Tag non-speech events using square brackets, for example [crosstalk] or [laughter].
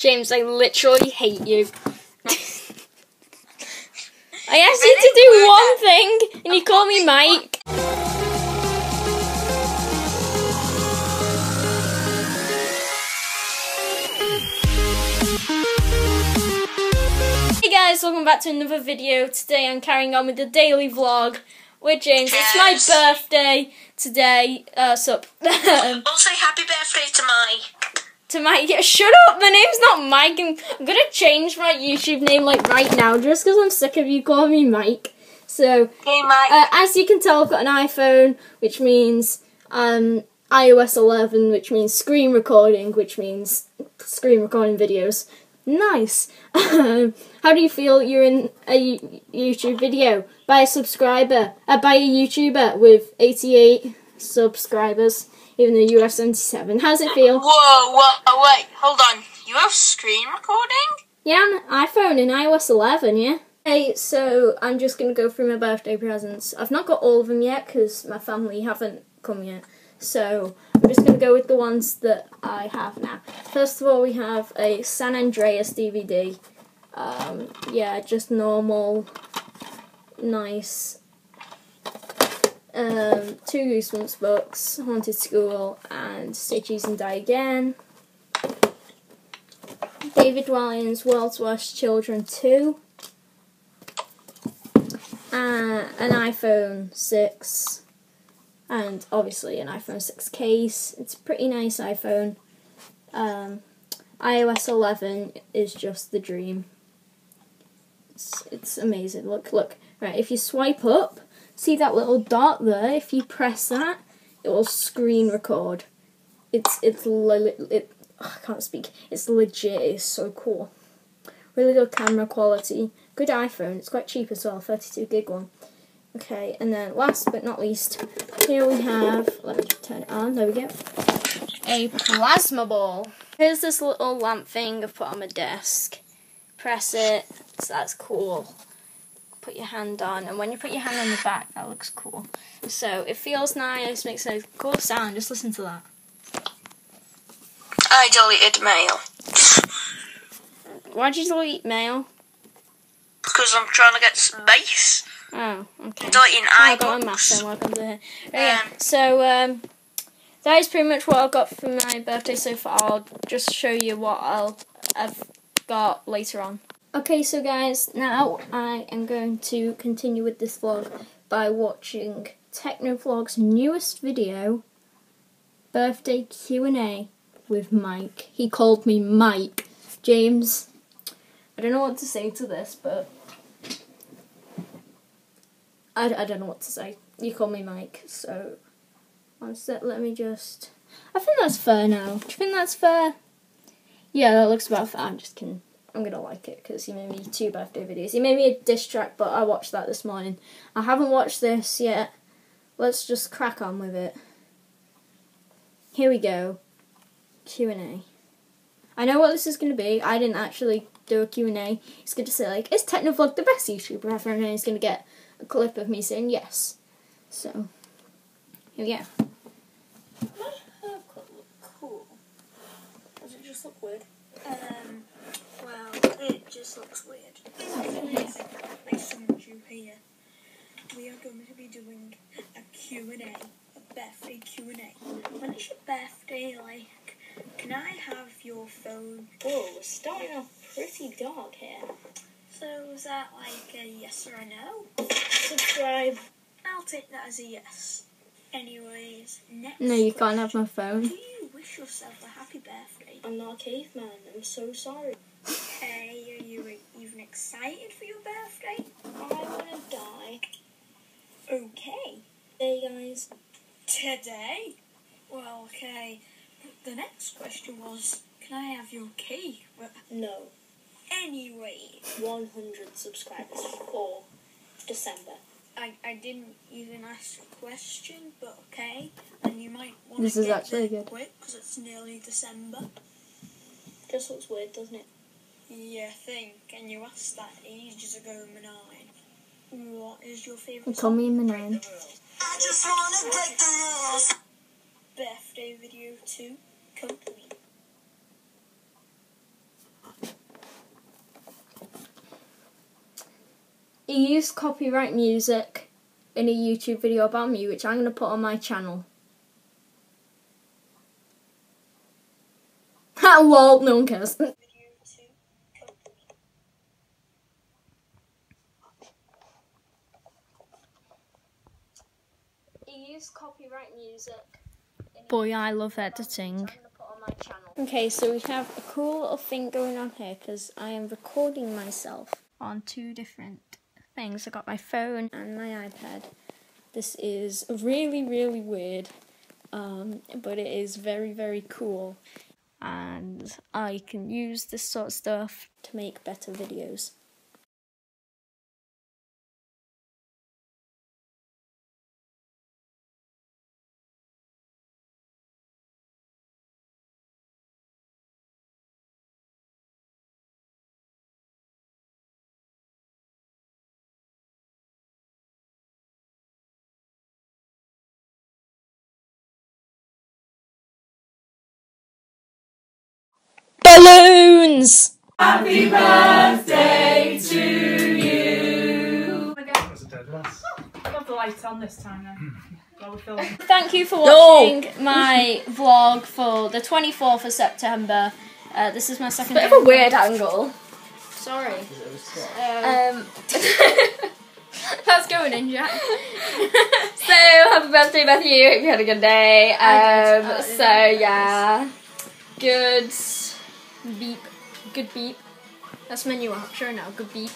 James, I literally hate you. [laughs] I asked you to do one thing, and you call me Mike. Hey guys, welcome back to another video. Today I'm carrying on with the daily vlog with James. It's my birthday today. Uh, sup. [laughs] Also, happy birthday to Mike. To Mike. [laughs] Yeah, shut up. My name's not Mike. and I'm gonna change my YouTube name like right now just because I'm sick of you calling me Mike. So, Hey, Mike. uh, as you can tell, I've got an iPhone, which means um, iOS 11, which means screen recording, which means screen recording videos. Nice. [laughs] How do you feel you're in a YouTube video by a subscriber, uh, by a YouTuber with 88 subscribers, even though you have 77? How does it feel? whoa, whoa, wait, hold on. You have screen recording? Yeah, on iPhone in iOS 11, yeah. Hey, so I'm just gonna go through my birthday presents. I've not got all of them yet because my family haven't come yet. So I'm just gonna go with the ones that I have now. First of all, we have a San Andreas DVD. Um, yeah, just normal, nice. Um, two Goosebumps books, Haunted School, and Say Cheese and Die Again. David Ryan's World's Worst Children 2. Uh, an iPhone 6. And obviously an iPhone 6 case. It's a pretty nice iPhone. Um, iOS 11 is just the dream. It's, it's amazing. Look, look. Right, if you swipe up, see that little dot there? If you press that, it will screen record. It's, it's, it, I can't speak. It's legit. It's so cool. Really good camera quality. Good iPhone. It's quite cheap as well. 32 gig one. Okay, and then last but not least, here we have. Let me turn it on. There we go. A plasma ball. Here's this little lamp thing I've put on my desk. Press it. So that's cool. Put your hand on, and when you put your hand on the back, that looks cool. So it feels nice. Makes a cool sound. Just listen to that. I deleted mail Why'd you delete mail? because I'm trying to get space. Oh, okay. Deleting Oh, I got a math iBooks. welcome to here. Oh, yeah. Um, So, um, that is pretty much what I've got for my birthday so far. I'll just show you what I'll, I've got later on. Okay, so guys, now I am going to continue with this vlog by watching Technovlog's newest video, Birthday Q&A with Mike. He called me Mike. James, I don't know what to say to this, but I, I don't know what to say. You call me Mike, so one sec, let me just. I think that's fair now. Do you think that's fair? Yeah, that looks about fair. I'm just kidding. I'm gonna like it because he made me two birthday videos. He made me a diss track, but I watched that this morning. I haven't watched this yet. Let's just crack on with it. Here we go. Q and A. I know what this is gonna be. I didn't actually do a Q and A. He's gonna say like, "Is Technovlog the best YouTuber ever?" And he's gonna get a clip of me saying yes. So, here we go. Cool. Does it just look weird? Um, it just looks weird. I summoned you here. We are going to be doing a Q&A, a birthday Q&A. When is your birthday like? Can I have your phone? Whoa, we're starting off pretty dark here. So is that like a yes or a no? Subscribe. I'll take that as a yes. Anyways, next No, you can't have my phone. Do you wish yourself a happy birthday? I'm not a caveman. I'm so sorry. Hey, are you even excited for your birthday? I wanna die. Okay. Hey guys. Today? Well, okay. The next question was, can I have your key? But No. anyway, 100 subscribers for December. I, I didn't even ask a question, but okay. And you might want This to is get actually there good. quick because it's nearly December. Just looks weird, doesn't it? Yeah, I think, and you asked that ages ago, Manine. What is your favourite Tommy song? Tommy Manine. I just wanna break the rules. Birthday video to complete. He used copyright music in a YouTube video about me, which I'm going to put on my channel. [laughs] Lol, no one cares. [laughs] He copyright music. Boy, I love editing. Okay, so we have a cool little thing going on here because I am recording myself on two different things. I got my phone and my iPad. This is really, really weird, um, but it is very, very cool. And I can use this sort of stuff to make better videos. Balloons! That's a dead loss. Got the light on this time then. While we're filming. Thank you for watching my vlog for the 24th of September. Uh, this is my second Bit of a weird angle. Sorry. Um, [laughs] How's it going in, Jack? [laughs] so happy birthday, Matthew. Hope you had a good day. I did. Um, so it- yeah, good. Beep. Good beep. That's menu up. Sure now. Good beep.